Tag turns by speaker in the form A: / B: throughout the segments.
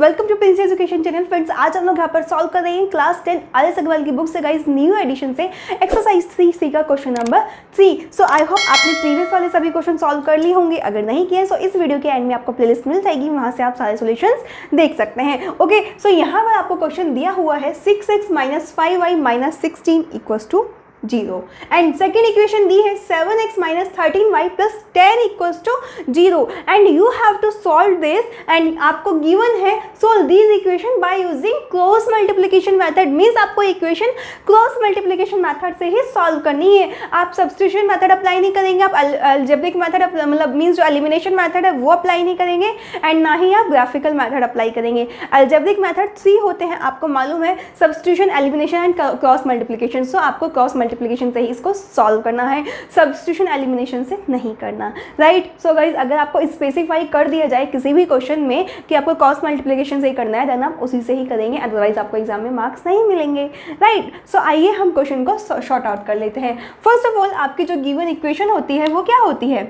A: Welcome to Prince education channel friends आज हम लोग यहाँ पर सॉल्व कर रहे हैं class ten R S Agarwal की बुक से गाइस न्यू एडिशन से एक्सरसाइज थ्री सी का question number three so I hope आपने प्रीवियस वाले सभी क्वेश्चन सॉल्व कर लिए होंगे। अगर नहीं किए सो so इस वीडियो के एंड में आपको प्लेलिस्ट मिल जाएगी। वहाँ से आप सारे सोल्यूशन देख सकते हैं। ओके सो यहाँ पर आपको क्वेश्चन दिया हुआ है six x minus five y minus sixteen equals to zero. And second equation दी है seven x minus thirteen y plus ten equals to zero. And you have to solve this and आपको given है solve this equation by using cross multiplication method means आपको equation cross multiplication method से ही solve करनी है। आप substitution method apply नहीं करेंगे, आप अल्जेब्रिक मेथड मतलब मीन्स जो एलिमिनेशन मैथड है, वो अप्लाई नहीं करेंगे एंड ना ही आप ग्राफिकल मैथड अप्लाई करेंगे। अल्जेब्रिक मैथड थ्री होते हैं, आपको मालूम है substitution elimination and cross multiplication so आपको क्रॉस मल्टीप्लिकेशन से ही इसको सॉल्व करना है सब्सटीट्यूशन एलिमिनेशन से नहीं करना। राइट सो गाइज़ अगर आपको स्पेसिफाई कर दिया जाए किसी भी क्वेश्चन में कि आपको कॉस्ट मल्टीप्लीकेशन से ही करना है देन आप उसी से ही करेंगे अदरवाइज़ आपको एग्ज़ाम में मार्क्स नहीं मिलेंगे। राइट सो आइए हम क्वेश्चन को शॉर्ट आउट कर लेते हैं। फ़र्स्ट ऑफ़ ऑल आपकी जो गिवन इक्वेशन होती है, वो क्या होती है?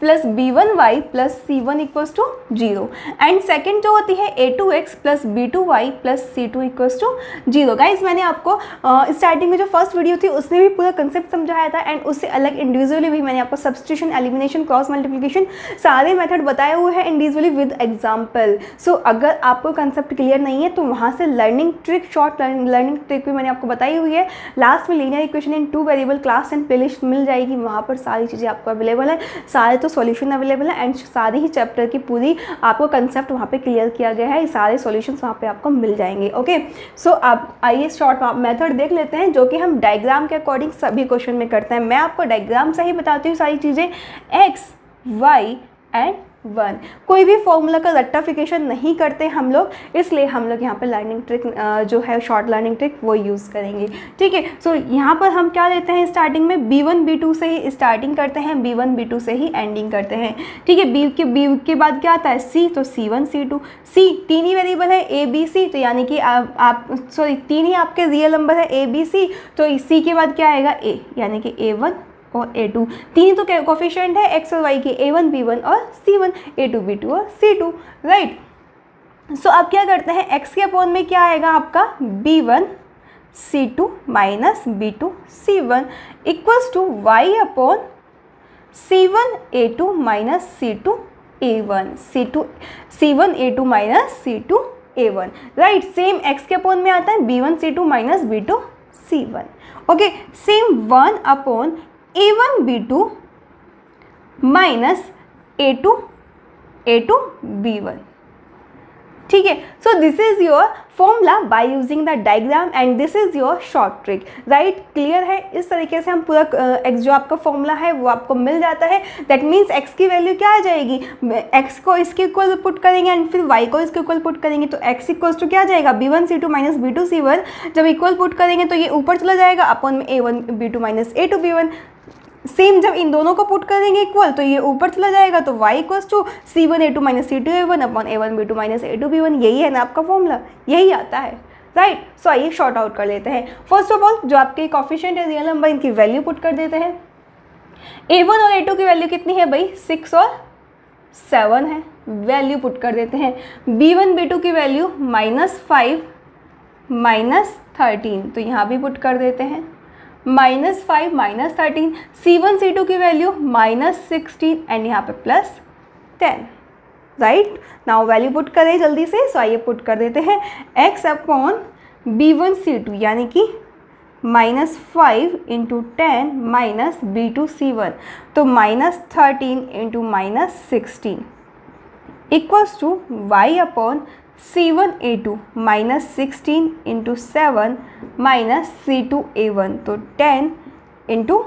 A: Plus b one y plus c one equals to zero and second जो होती है a two x plus b two y plus c two equals to zero guys मैंने आपको स्टार्टिंग uh, में जो फ़र्स्ट वीडियो थी उसमें भी पूरा कंसेप्ट समझाया था एंड उससे अलग इंडिविजुअली भी मैंने आपको सब्सटीट्यूशन एलिमिनेशन क्रॉस मल्टीप्लीकेशन सारे मेथड बताए हुए हैं इंडिविजुअली विद एग्ज़ाम्पल सो अगर आपको कंसेप्ट क्लियर नहीं है तो वहाँ से learning trick short learning trick भी मैंने आपको बताई हुई है. लास्ट में linear equation in two variable class and playlist मिल जाएगी. वहाँ पर सारी चीज़ें आपको अवेलेबल है। सारे तो सॉल्यूशन अवेलेबल है एंड सारे ही चैप्टर की पूरी आपको कंसेप्ट वहाँ पे क्लियर किया गया है। सारे सोल्यूशन वहाँ पे आपको मिल जाएँगे ओके सो आप आइए शॉर्ट मेथड देख लेते हैं, जो कि हम डायग्राम के अकॉर्डिंग सभी क्वेश्चन में करते हैं। मैं आपको डायग्राम से ही बताती हूँ सारी चीज़ें। X y and one. कोई भी फॉर्मूला का रट्टाफिकेशन नहीं करते हम लोग इसलिए हम लोग यहाँ पर लर्निंग ट्रिक जो है शॉर्ट लर्निंग ट्रिक वो यूज़ करेंगे। ठीक है सो यहाँ पर हम क्या लेते हैं स्टार्टिंग में? बी वन बी टू से ही स्टार्टिंग करते हैं बी वन बी टू से ही एंडिंग करते हैं। ठीक है बी के बी के बाद क्या आता है? सी तो सी वन सी टू सी तीन ही वेरिएबल है ए बी सी तो यानी कि आप, सॉरी तीन ही आपके रियल नंबर है ए बी सी तो सी के बाद क्या आएगा? ए यानी कि ए वन और ए टू तीन तो कोफिशियंट है एक्स और वाई के ए वन बी वन और c one a two b two और सी टू राइट सो अब क्या करते हैं? एक्स के अपोन में क्या आएगा आपका? B one c two minus b two c one equals to y upon c one a two minus c two a one c two c one a two minus c two a one right same x के upon में आता है b one c two minus b two c one okay same one upon a one b two minus a two a two b one ठीक है? So this is your formula by using the diagram and this is your short trick right clear है? इस तरीके से हम पूरा x जो आपका फॉर्मूला है, वो आपको मिल जाता है। दैट मीन्स एक्स की वैल्यू क्या आ जाएगी? एक्स को इसके इक्वल पुट करेंगे एंड फिर वाई को इसके इक्वल पुट करेंगे। तो एक्स इक्वल्स टू क्या जाएगा? B one c two minus b two c one जब इक्वल पुट करेंगे तो ये ऊपर चला जाएगा अपन में a one b two minus a two b one same जब इन दोनों को पुट कर देंगे इक्वल तो ये ऊपर चला जाएगा तो y equals to c one a two minus c two a one upon a one b two minus a two b one यही है ना आपका फॉर्मूला यही आता है राइट सो आइए शॉर्ट आउट कर लेते हैं। फ़र्स्ट ऑफ़ ऑल जो आपके कॉफिशियंट है रियल नंबर इनकी वैल्यू पुट कर देते हैं। ए वन और ए टू की वैल्यू कितनी है भाई? सिक्स और सेवन है। वैल्यू पुट कर देते हैं। बी वन बी टू की value minus five minus thirteen तो यहाँ भी पुट कर देते हैं। Minus five, minus thirteen C one C two की वैल्यू माइनस सिक्सटीन एंड यहाँ पे plus ten right now value put करें जल्दी से सो आइए पुट कर देते हैं. X upon B one C two यानी कि minus five into ten minus B two C one तो minus thirteen into minus sixteen equals to Y upon C one A two minus sixteen into seven minus C two A one तो ten into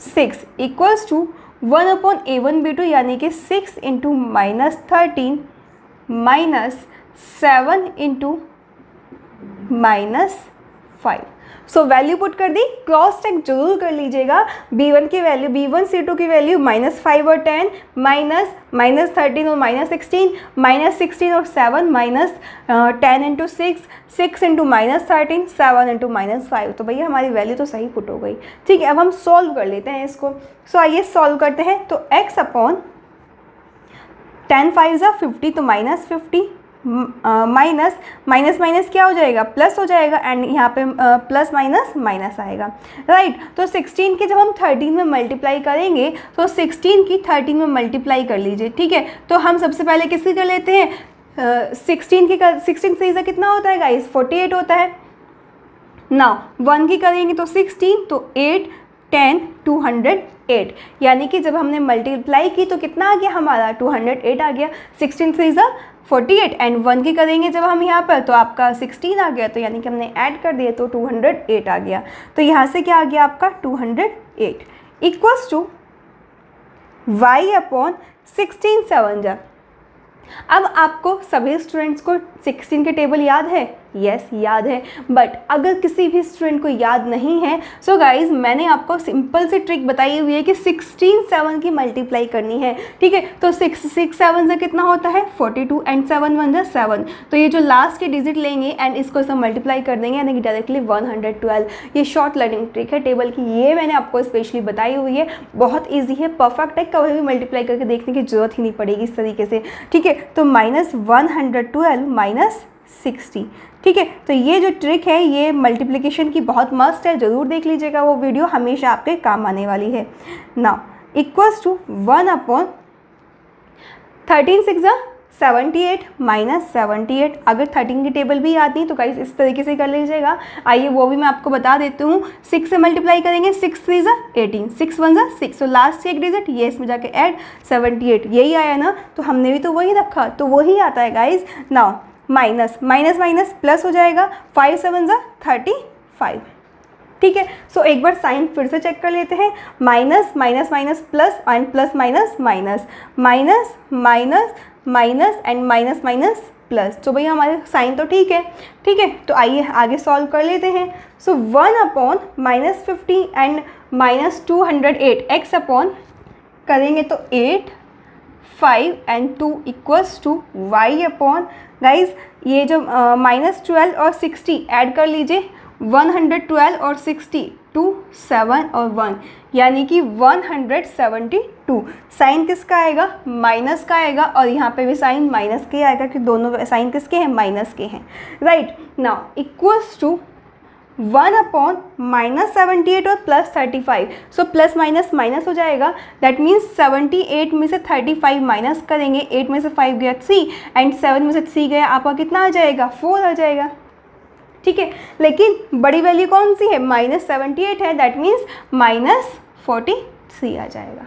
A: six equals to one upon A one B two यानी कि six into minus thirteen minus seven into minus five so value put कर दी cross check ज़रूर कर लीजिएगा। B one की value B one C two की value minus five और टेन माइनस माइनस थर्टीन और माइनस सिक्सटीन माइनस सिक्सटीन और seven minus ten into six six into minus thirteen seven into minus five तो भैया, हमारी value तो सही पुट हो गई। ठीक है, अब हम सॉल्व कर लेते हैं इसको। सो आइए सॉल्व करते हैं। तो एक्स अपॉन टेन फाइव ज़ा फिफ्टी तो minus fifty minus minus minus क्या हो जाएगा? प्लस हो जाएगा एंड यहाँ पे प्लस माइनस माइनस आएगा। Right right? तो 16 के जब हम 13 में मल्टीप्लाई करेंगे तो 16 की 13 में मल्टीप्लाई कर लीजिए, ठीक है? तो हम सबसे पहले किसकी कर लेते हैं? सिक्सटीन की कर सिक्सटीन से कितना होता है गाइस 48 होता है। ना वन की करेंगे तो सिक्सटीन तो eight ten two hundred eight. यानी कि जब हमने मल्टीप्लाई की तो कितना आ गया हमारा? टू हंड्रेड एट आ गया। सिक्सटीन थ्री ज़ा फोर्टी एट एंड वन की करेंगे जब हम यहाँ पर तो आपका सिक्सटीन आ गया। तो यानी कि हमने ऐड कर दिया तो टू हंड्रेड एट आ गया। तो यहाँ से क्या आ गया आपका? Two hundred eight equals to Y upon sixteen seven जा। अब आपको सभी स्टूडेंट्स को सिक्सटीन के टेबल याद है? यस yes, याद है. बट अगर किसी भी स्टूडेंट को याद नहीं है सो so गाइज़ मैंने आपको सिंपल सी ट्रिक बताई हुई है कि सिक्सटीन सेवन की मल्टीप्लाई करनी है. ठीक है? तो सिक्स सिक्स सेवन से कितना होता है? Forty two and seven one से सेवन तो ये जो लास्ट के डिजिट लेंगे एंड इसको सब मल्टीप्लाई कर देंगे यानी कि डायरेक्टली वन हंड्रेड ट्वेल्व ये शॉर्ट लर्निंग ट्रिक है टेबल की. ये मैंने आपको स्पेशली बताई हुई है. बहुत ईजी है परफेक्ट है. कभी भी मल्टीप्लाई करके देखने की ज़रूरत ही नहीं पड़ेगी इस तरीके से. ठीक है? तो minus one hundred twelve minus sixty ठीक है? तो ये जो ट्रिक है, ये मल्टीप्लिकेशन की बहुत मस्त है, ज़रूर देख लीजिएगा वो वीडियो हमेशा आपके काम आने वाली है। ना equals to one upon thirteen six seventy eight minus seventy eight अगर थर्टीन की टेबल भी याद नहीं तो गाइस इस तरीके से कर लीजिएगा। आइए, वो भी मैं आपको बता देती हूँ। सिक्स से मल्टीप्लाई करेंगे सिक्स थ्री ज़ा एटीन सिक्स वन ज़ा सिक्स तो लास्ट एक डिजिट ये इसमें जाके ऐड सेवेंटी एट यही आया ना? तो हमने भी तो वही रखा तो वही आता है guys now minus minus minus plus हो जाएगा फाइव सेवन ज़ा थर्टी फाइव ठीक है? सो एक बार साइन फिर से चेक कर लेते हैं। Minus minus minus plus and plus minus minus. Minus minus minus and minus minus plus. तो भैया, हमारे साइन तो ठीक है। ठीक है? तो आइए, आगे सॉल्व कर लेते हैं। So one upon minus fifty and minus two hundred eight X upon करेंगे तो eight five and two equals to Y upon guys ये जो माइनस ट्वेल्व और सिक्सटी ऐड कर लीजिए वन हंड्रेड ट्वेल्व और सिक्सटी टू सेवन और one यानी कि one hundred seventy two sign किसका आएगा? माइनस का आएगा और यहाँ पे भी साइन माइनस के आएगा कि दोनों साइन किसके हैं? माइनस के हैं। Right now equals to one upon minus seventy eight और plus thirty five. So plus minus minus हो जाएगा। दैट मीन्स सेवेंटी एट में से थर्टी फाइव माइनस करेंगे। एट में से फाइव गया थ्री एंड सेवन में से थ्री गया, आपका कितना आ जाएगा? फोर आ जाएगा। ठीक है? लेकिन बड़ी वैल्यू कौन सी है? माइनस सेवेंटी एट है। That means minus forty three आ जाएगा।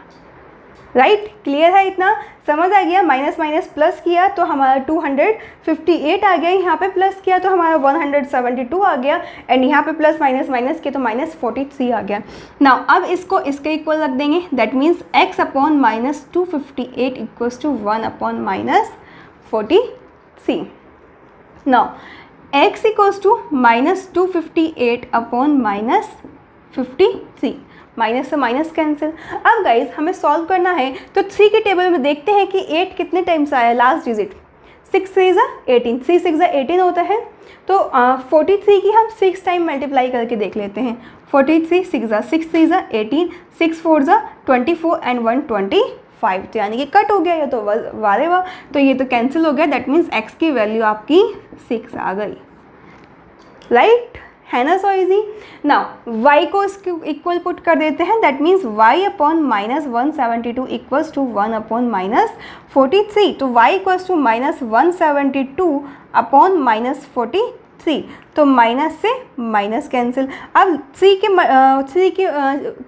A: Right right? क्लियर है इतना? समझ आ गया? माइनस माइनस प्लस किया तो हमारा 258 आ गया। यहाँ पे प्लस किया तो हमारा 172 आ गया। एंड यहाँ पे प्लस माइनस माइनस किया तो माइनस 43 आ गया। नाउ अब इसको, इसके इक्वल रख देंगे। That means x upon minus two fifty eight equals to one upon minus forty three now X equals to minus two fifty eight upon minus fifty three minus से minus cancel अब guys हमें solve करना है तो three के table में देखते हैं कि एट कितने टाइम्स आया लास्ट डिजिट सिक्स थ्री ज़ा एटीन थ्री सिक्स ज़ा एटीन होता है. तो फोर्टी थ्री की हम सिक्स टाइम मल्टीप्लाई करके देख लेते हैं. फोर्टी थ्री सिक्स ज़ा सिक्स थ्री ज़ा एटीन सिक्स फोर ज़ा twenty four and one twenty five तो यानी कि कट हो गया, ये तो वारे वाह तो ये तो कैंसिल हो गया. दैट मीन्स एक्स की वैल्यू आपकी सिक्स आ गई. Right right? है ना सो इजी नाउ वाई को इसके इक्वल पुट कर देते हैं. That means Y upon minus one seventy two equals to one upon minus forty three तो Y equals to minus one seventy two upon minus forty three तो minus से minus cancel अब three के three के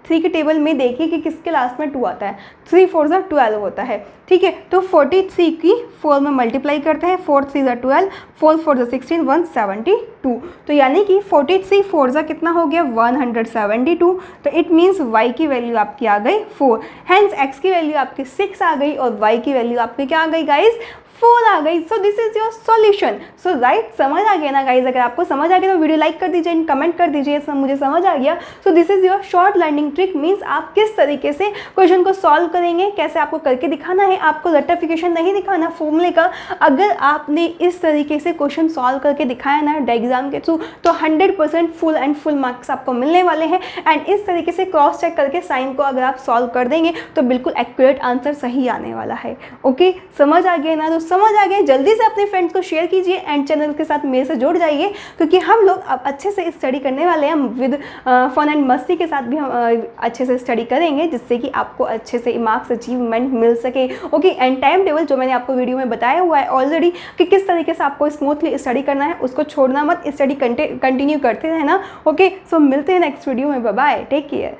A: three के table में देखिए कि किसके लास्ट में टू आता है. थ्री फोर ज़ा ट्वेल्व होता है. ठीक है? तो फोर्टी थ्री की फोर में मल्टीप्लाई करते हैं. फोर थ्री ज़ा ट्वेल्व फोर फोर ज़ा सिक्सटीन वन सेवेंटी टू तो यानी कि फोर्टी थ्री फोर ज़ा कितना हो गया? वन हंड्रेड सेवेंटी टू तो इट मीन्स वाई की वैल्यू आपकी आ गई फोर हैंस एक्स की वैल्यू आपकी सिक्स आ गई और वाई की वैल्यू आपकी क्या आ गई गाइज़ फोर आ गई। So this is your solution so right समझ आ गया ना गाइज़ अगर आपको समझ आ गया तो वीडियो लाइक कर दीजिए एंड कमेंट कर दीजिए। सब मुझे समझ आ गया। So this is your short learning trick means आप किस तरीके से क्वेश्चन को सॉल्व करेंगे, कैसे आपको करके दिखाना है, आपको रटिफिकेशन नहीं दिखाना फॉर्मूले का। अगर आपने इस तरीके से क्वेश्चन सॉल्व करके दिखाया ना एग्ज़ाम के थ्रू तो hundred percent full and full marks आपको मिलने वाले हैं। एंड इस तरीके से क्रॉस चेक करके साइन को अगर आप सॉल्व कर देंगे तो बिल्कुल एक्यूरेट आंसर सही आने वाला है। ओके समझ आ गया ना तो समझ आ गया जल्दी से अपने फ्रेंड्स को शेयर कीजिए एंड चैनल के साथ मेरे से जुड़ जाइए, क्योंकि हम लोग अब अच्छे से स्टडी करने वाले हैं। विद फन एंड मस्ती के साथ भी हम अच्छे से स्टडी करेंगे, जिससे कि आपको अच्छे से मार्क्स अचीवमेंट मिल सके। ओके एंड टाइम टेबल जो मैंने आपको वीडियो में बताया हुआ है ऑलरेडी कि किस तरीके से आपको स्मूथली स्टडी करना है, उसको छोड़ना मत स्टडी कंटिन्यू करते रहना। ओके सो मिलते हैं नेक्स्ट वीडियो में। Bye take care